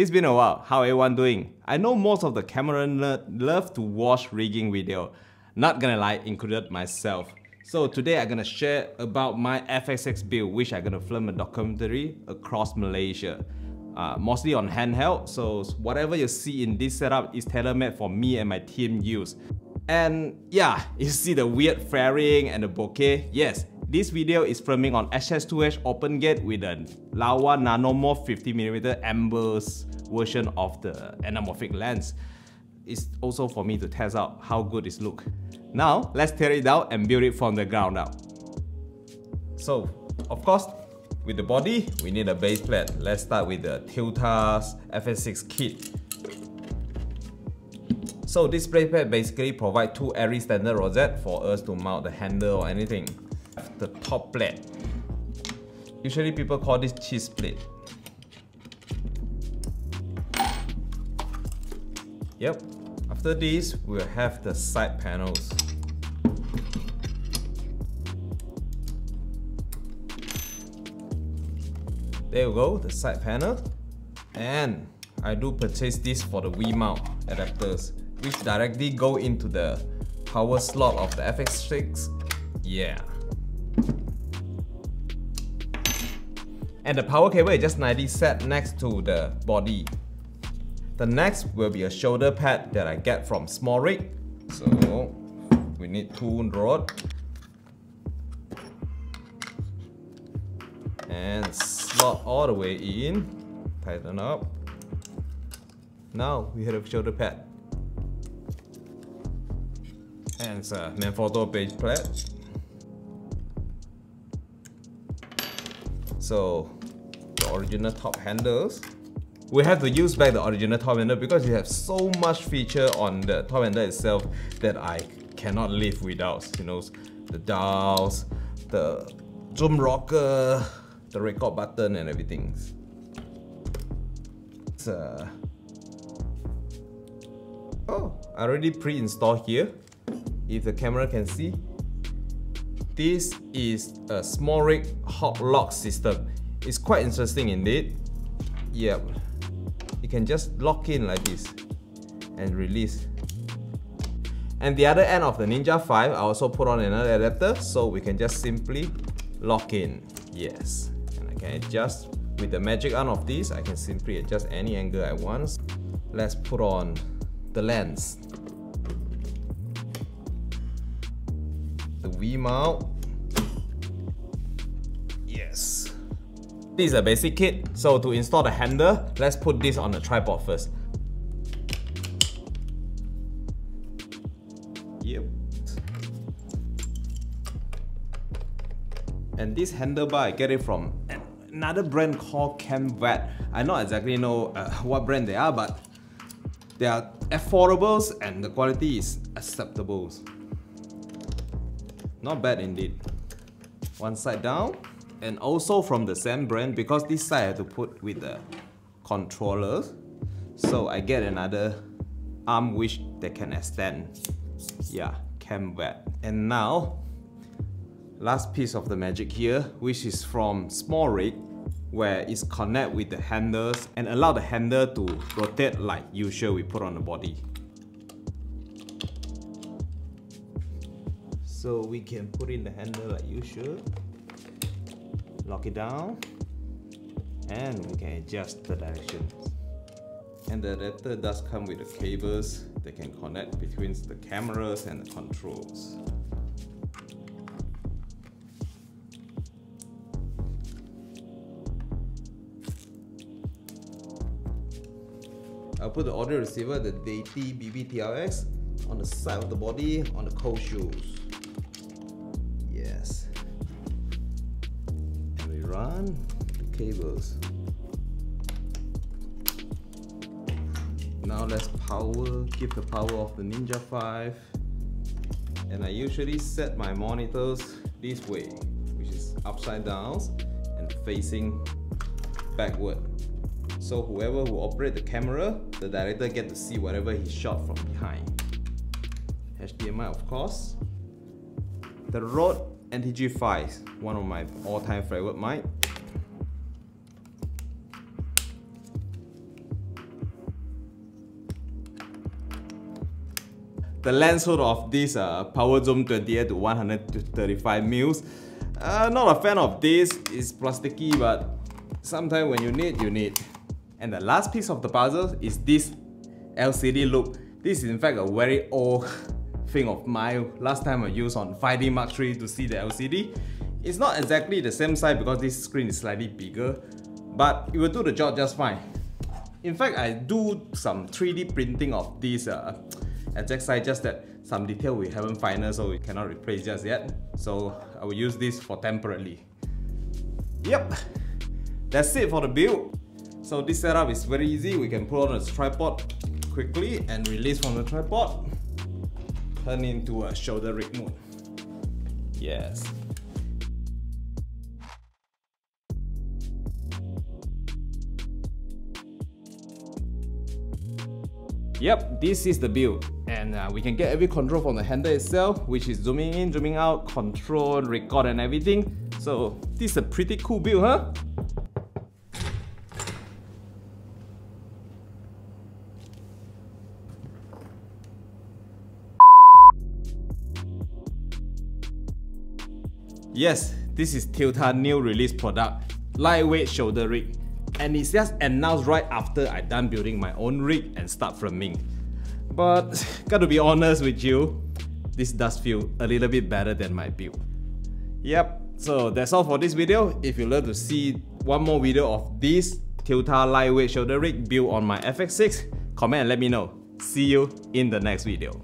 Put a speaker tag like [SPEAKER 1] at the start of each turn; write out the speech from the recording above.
[SPEAKER 1] It's been a while, how everyone doing? I know most of the camera nerd love to watch rigging video. Not gonna lie, included myself. So today I'm gonna share about my FX6 build which I'm gonna film a documentary across Malaysia. Uh, mostly on handheld, so whatever you see in this setup is tailor-made for me and my team use. And yeah, you see the weird flaring and the bokeh? Yes, this video is filming on XH2S open gate with a Laowa Nanomorph 50mm Ambers version of the anamorphic lens. It's also for me to test out how good it look. Now, let's tear it down and build it from the ground up. So, of course, with the body, we need a base plate. Let's start with the Tilta's FX6 kit. So this base plate basically provides two ARRI standard rosette for us to mount the handle or anything the top plate. Usually people call this cheese plate. Yep. After this, we'll have the side panels. There you go, the side panel. And I do purchase this for the V-mount adapters, which directly go into the power slot of the FX6. Yeah. And the power cable is just nicely set next to the body. The next will be a shoulder pad that I get from SmallRig. So we need two rod and slot all the way in, tighten up. Now we have a shoulder pad. And it's a Manfrotto base plate. So the original top handles. We have to use back the original top handle because you have so much feature on the top handle itself that I cannot live without. You know, the dials, the zoom rocker, the record button and everything. It's, uh... Oh, I already pre-installed here. If the camera can see, this is a SmallRig hot lock system. It's quite interesting indeed. Yep. You can just lock in like this and release. And the other end of the Ninja 5, I also put on another adapter so we can just simply lock in. Yes. And I can adjust with the magic arm of this, I can simply adjust any angle I want. Let's put on the lens. The V mount Yes. This is a basic kit, so to install the handle, let's put this on the tripod first. Yep. And this handlebar, I get it from another brand called Camvate. I don't exactly know uh, what brand they are, but they are affordable and the quality is acceptable. Not bad indeed. One side down and also from the same brand because this side I have to put with the controllers. So I get another arm which they can extend. Yeah Camvate and now last piece of the magic here which is from SmallRig, where it's connect with the handles and allow the handle to rotate like usual we put on the body so we can put in the handle like usual lock it down. And we can adjust the direction and the adapter does come with the cables that can connect between the cameras and the controls. I'll put the audio receiver, the Deity BP-TRX, on the side of the body on the cold shoes. Run the cables. Now let's power, keep the power of the Ninja 5. And I usually set my monitors this way, which is upside down and facing backward. So whoever will operate the camera, the director get to see whatever he shot from behind. HDMI of course. The Rode NTG5 is one of my all-time favorite mic. The lens hood of this uh, Power Zoom 28 to 135 mils. Uh, not a fan of this, it's plasticky but sometimes when you need, you need. And the last piece of the puzzle is this LCD loupe. This is in fact a very old thing of mine. Last time I used on 5D Mark III to see the LCD. It's not exactly the same size because this screen is slightly bigger, but it will do the job just fine. In fact, I do some 3D printing of this uh, exact size, just that some detail we haven't final so we cannot replace just yet. So I will use this for temporarily. Yep, that's it for the build. So this setup is very easy. We can put on a tripod quickly and release from the tripod. Turn into a shoulder rig mode. Yes. Yep, this is the build. And uh, we can get every control from the handle itself, which is zooming in, zooming out, control, record and everything. So this is a pretty cool build, huh? Yes, this is Tilta new release product, lightweight shoulder rig and it's just announced right after I done building my own rig and start filming. But gotta be honest with you, this does feel a little bit better than my build. Yep, so that's all for this video. If you love to see one more video of this Tilta lightweight shoulder rig built on my FX6, comment and let me know. See you in the next video.